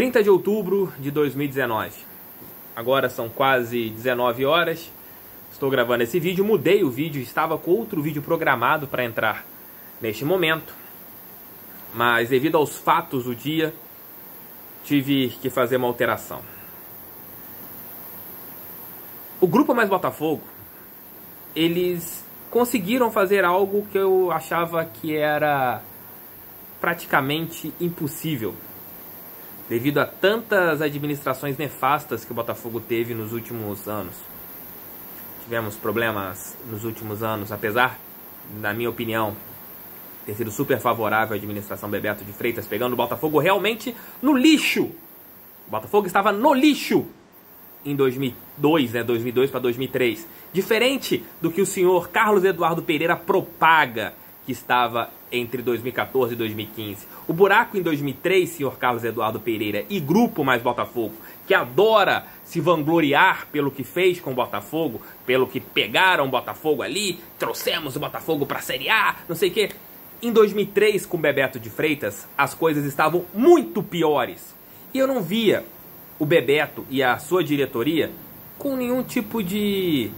30 de outubro de 2019. Agora são quase 19 horas. Estou gravando esse vídeo, mudei o vídeo, estava com outro vídeo programado para entrar neste momento. Mas devido aos fatos do dia, tive que fazer uma alteração. O grupo Mais Botafogo, eles conseguiram fazer algo que eu achava que era praticamente impossível, devido a tantas administrações nefastas que o Botafogo teve nos últimos anos. Tivemos problemas nos últimos anos, apesar, na minha opinião, ter sido super favorável à administração Bebeto de Freitas, pegando o Botafogo realmente no lixo. O Botafogo estava no lixo em 2002, né, 2002 para 2003. Diferente do que o senhor Carlos Eduardo Pereira propaga que estava entre 2014 e 2015. O buraco em 2003, senhor Carlos Eduardo Pereira e grupo mais Botafogo, que adora se vangloriar pelo que fez com o Botafogo, pelo que pegaram o Botafogo ali, trouxemos o Botafogo para a Série A, não sei o quê. Em 2003, com Bebeto de Freitas, as coisas estavam muito piores. E eu não via o Bebeto e a sua diretoria com nenhum tipo de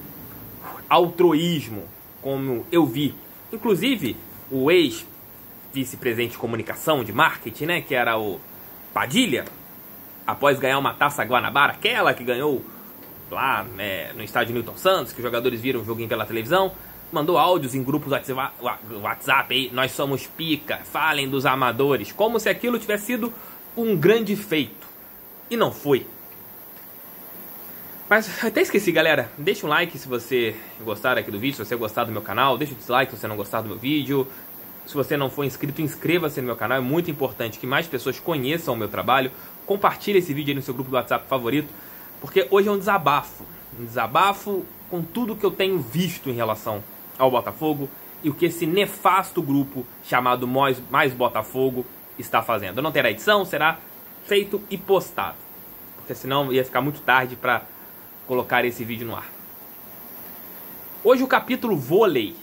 altruísmo, como eu vi. Inclusive, o ex-vice-presidente de comunicação, de marketing, né, que era o Padilha, após ganhar uma taça Guanabara, aquela que ganhou lá né, no estádio Newton Santos, que os jogadores viram o joguinho pela televisão, mandou áudios em grupos WhatsApp aí, nós somos pica, falem dos amadores, como se aquilo tivesse sido um grande feito. E não foi. Mas até esqueci, galera. Deixa um like se você gostar aqui do vídeo, se você gostar do meu canal. Deixa o dislike se você não gostar do meu vídeo. Se você não for inscrito, inscreva-se no meu canal. É muito importante que mais pessoas conheçam o meu trabalho. Compartilhe esse vídeo aí no seu grupo do WhatsApp favorito. Porque hoje é um desabafo. Um desabafo com tudo que eu tenho visto em relação ao Botafogo e o que esse nefasto grupo chamado Mais Botafogo está fazendo. Não terá edição, será feito e postado. Porque senão ia ficar muito tarde para colocar esse vídeo no ar. Hoje o capítulo vôlei,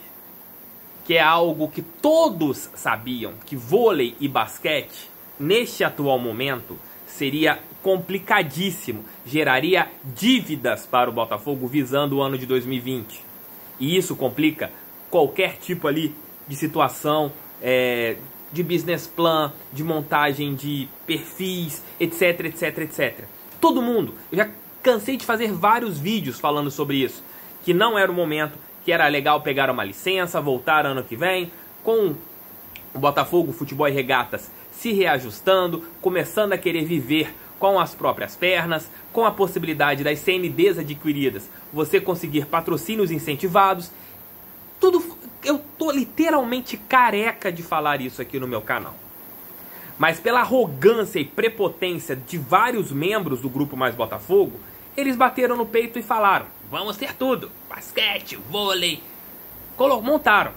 que é algo que todos sabiam, que vôlei e basquete, neste atual momento, seria complicadíssimo, geraria dívidas para o Botafogo visando o ano de 2020. E isso complica qualquer tipo ali de situação, é, de business plan, de montagem de perfis, etc, etc, etc. Todo mundo. Eu já cansei de fazer vários vídeos falando sobre isso. Que não era o momento, que era legal pegar uma licença, voltar ano que vem, com o Botafogo Futebol e Regatas se reajustando, começando a querer viver com as próprias pernas, com a possibilidade das CNDs adquiridas, você conseguir patrocínios incentivados. Tudo eu tô literalmente careca de falar isso aqui no meu canal. Mas pela arrogância e prepotência de vários membros do grupo Mais Botafogo, eles bateram no peito e falaram: "Vamos ter tudo: basquete, vôlei". Montaram.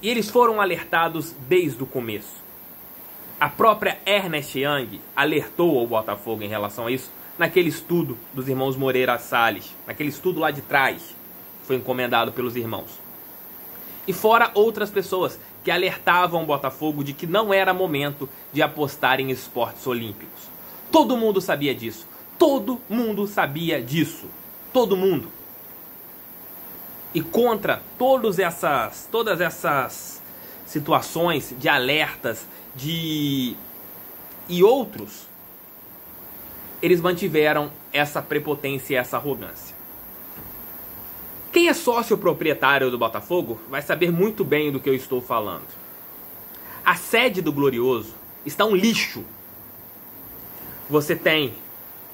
E eles foram alertados desde o começo. A própria Ernest Young alertou ao Botafogo em relação a isso naquele estudo dos irmãos Moreira Salles, naquele estudo lá de trás, foi encomendado pelos irmãos. E fora outras pessoas que alertavam o Botafogo de que não era momento de apostar em esportes olímpicos. Todo mundo sabia disso. Todo mundo sabia disso. Todo mundo. E contra todas essas, todas essas situações de alertas de e outros, eles mantiveram essa prepotência e essa arrogância. Quem é sócio proprietário do Botafogo vai saber muito bem do que eu estou falando. A sede do Glorioso está um lixo. Você tem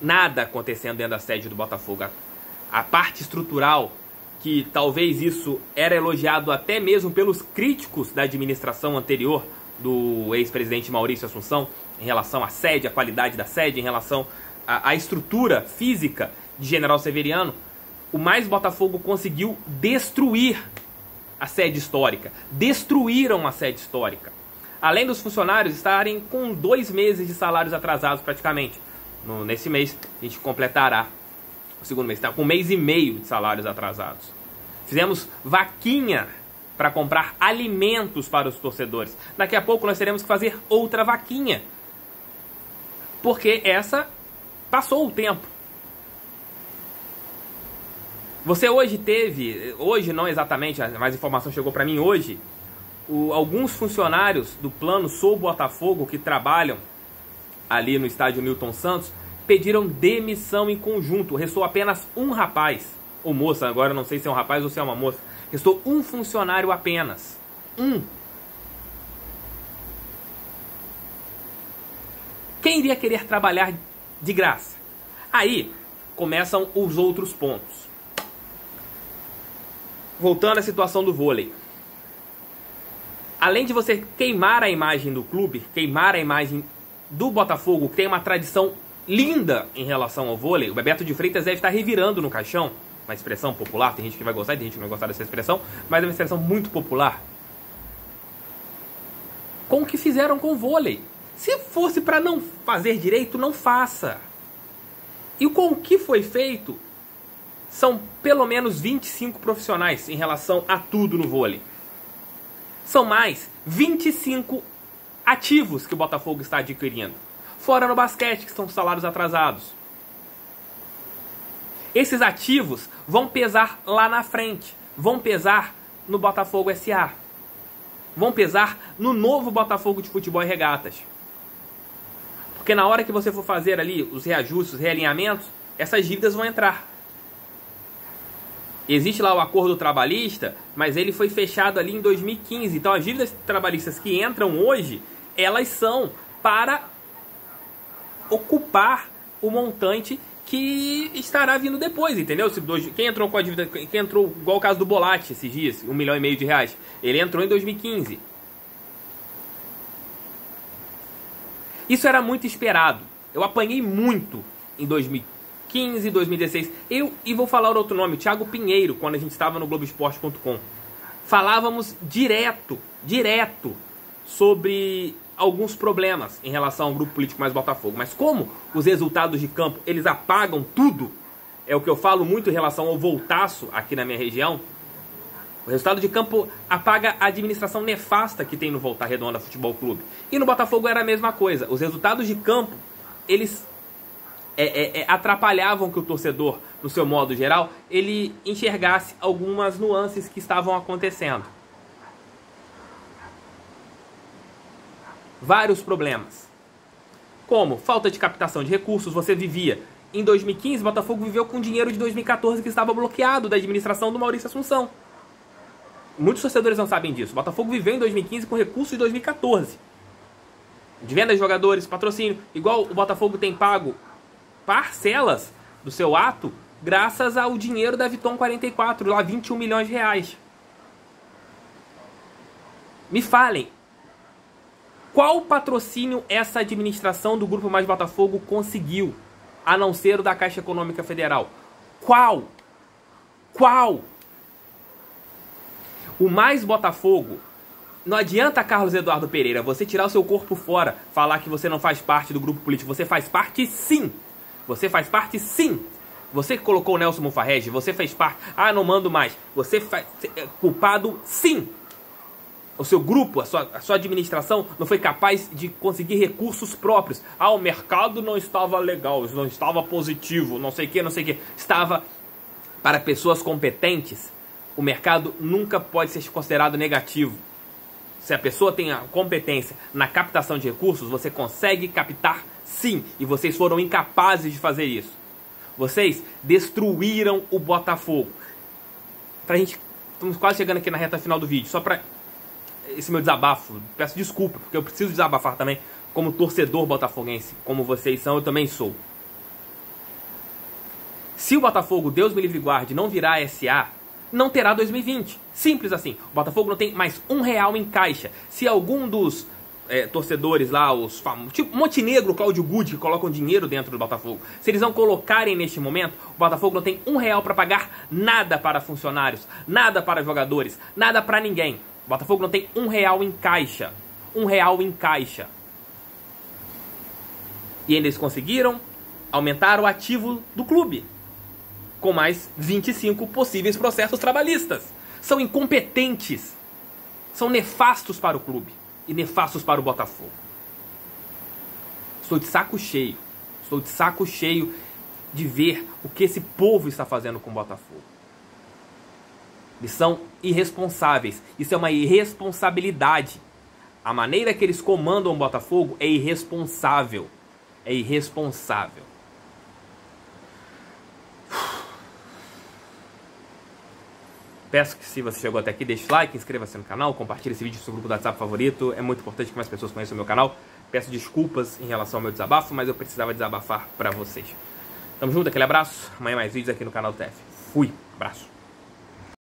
nada acontecendo dentro da sede do Botafogo. A parte estrutural, que talvez isso era elogiado até mesmo pelos críticos da administração anterior do ex-presidente Maurício Assunção, em relação à sede, à qualidade da sede, em relação à, à estrutura física de General Severiano, o Mais Botafogo conseguiu destruir a sede histórica. Destruíram a sede histórica. Além dos funcionários estarem com dois meses de salários atrasados praticamente. No, nesse mês a gente completará o segundo mês, está com um mês e meio de salários atrasados. Fizemos vaquinha para comprar alimentos para os torcedores. Daqui a pouco nós teremos que fazer outra vaquinha. Porque essa passou o tempo. Você hoje teve, hoje não exatamente, mas a informação chegou para mim hoje, o, alguns funcionários do plano Sou Botafogo que trabalham ali no estádio Newton Santos pediram demissão em conjunto. Restou apenas um rapaz, ou moça, agora não sei se é um rapaz ou se é uma moça. Restou um funcionário apenas. Um. Quem iria querer trabalhar de graça? Aí começam os outros pontos. Voltando à situação do vôlei. Além de você queimar a imagem do clube, queimar a imagem do Botafogo, que tem uma tradição linda em relação ao vôlei, o Bebeto de Freitas deve estar revirando no caixão, uma expressão popular, tem gente que vai gostar, tem gente que não vai gostar dessa expressão, mas é uma expressão muito popular. Com o que fizeram com o vôlei. Se fosse para não fazer direito, não faça. E com o que foi feito, são pelo menos 25 profissionais em relação a tudo no vôlei. São mais 25 ativos que o Botafogo está adquirindo. Fora no basquete, que são salários atrasados. Esses ativos vão pesar lá na frente, vão pesar no Botafogo SA. Vão pesar no novo Botafogo de Futebol e Regatas. Porque na hora que você for fazer ali os reajustes, os realinhamentos, essas dívidas vão entrar. Existe lá o acordo trabalhista, mas ele foi fechado ali em 2015. Então as dívidas trabalhistas que entram hoje, elas são para ocupar o montante que estará vindo depois, entendeu? Quem entrou com a dívida, quem entrou, igual o caso do Bolate esses dias, um milhão e meio de reais, ele entrou em 2015. Isso era muito esperado. Eu apanhei muito em 2015, 2016. Eu, e vou falar outro nome, Thiago Pinheiro, quando a gente estava no Globoesporte.com. Falávamos direto, direto, sobre alguns problemas em relação ao grupo político mais Botafogo. Mas como os resultados de campo, eles apagam tudo, é o que eu falo muito em relação ao voltaço aqui na minha região, o resultado de campo apaga a administração nefasta que tem no Volta Redonda Futebol Clube. E no Botafogo era a mesma coisa. Os resultados de campo, eles é, é, é, atrapalhavam que o torcedor, no seu modo geral, ele enxergasse algumas nuances que estavam acontecendo. Vários problemas. Como falta de captação de recursos, você vivia. Em 2015, o Botafogo viveu com dinheiro de 2014 que estava bloqueado da administração do Maurício Assunção. Muitos torcedores não sabem disso. Botafogo viveu em 2015 com recursos de 2014. De venda de jogadores, patrocínio. Igual o Botafogo tem pago parcelas do seu ato graças ao dinheiro da Viton 44, lá 21 milhões de reais. Me falem, qual patrocínio essa administração do Grupo Mais Botafogo conseguiu, a não ser o da Caixa Econômica Federal? Qual? Qual? O mais Botafogo. Não adianta, Carlos Eduardo Pereira, você tirar o seu corpo fora, falar que você não faz parte do grupo político. Você faz parte sim. Você faz parte sim. Você que colocou o Nelson Mufarrege, você fez parte. Ah, não mando mais. Você faz. É culpado sim. O seu grupo, a sua, a sua administração não foi capaz de conseguir recursos próprios. Ah, o mercado não estava legal, não estava positivo, não sei o que, não sei o que. Estava para pessoas competentes o mercado nunca pode ser considerado negativo. Se a pessoa tem a competência na captação de recursos, você consegue captar sim, e vocês foram incapazes de fazer isso. Vocês destruíram o Botafogo. Pra gente, estamos quase chegando aqui na reta final do vídeo, só para esse meu desabafo, peço desculpa, porque eu preciso desabafar também como torcedor botafoguense, como vocês são, eu também sou. Se o Botafogo, Deus me livre guarde, não virar SA, não terá 2020. Simples assim. O Botafogo não tem mais um real em caixa. Se algum dos é, torcedores lá, os famosos, tipo Montenegro, Cláudio Good, que colocam dinheiro dentro do Botafogo, se eles não colocarem neste momento, o Botafogo não tem um real para pagar nada para funcionários, nada para jogadores, nada para ninguém. O Botafogo não tem um real em caixa. Um real em caixa. E eles conseguiram aumentar o ativo do clube com mais 25 possíveis processos trabalhistas. São incompetentes. São nefastos para o clube e nefastos para o Botafogo. Estou de saco cheio. Estou de saco cheio de ver o que esse povo está fazendo com o Botafogo. Eles são irresponsáveis. Isso é uma irresponsabilidade. A maneira que eles comandam o Botafogo é irresponsável. É irresponsável. Peço que se você chegou até aqui, deixe like, inscreva-se no canal, compartilhe esse vídeo no seu grupo do WhatsApp favorito. É muito importante que mais pessoas conheçam o meu canal. Peço desculpas em relação ao meu desabafo, mas eu precisava desabafar para vocês. Tamo junto, aquele abraço. Amanhã mais vídeos aqui no canal TF. Fui, abraço.